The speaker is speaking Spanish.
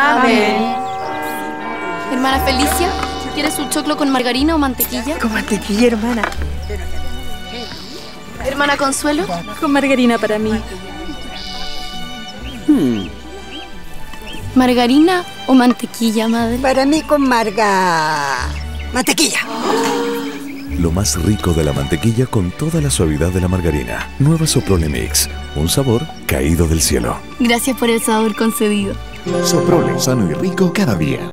Amén. Hermana Felicia, ¿quieres un choclo con margarina o mantequilla? Con mantequilla, hermana. Hermana Consuelo, Con margarina para mí. margarina o mantequilla, madre. Para mí con marga... Mantequilla. Lo más rico de la mantequilla con toda la suavidad de la margarina. Nueva Soprole Mix. Un sabor caído del cielo. Gracias por el sabor concedido. Soprole, sano y rico cada día.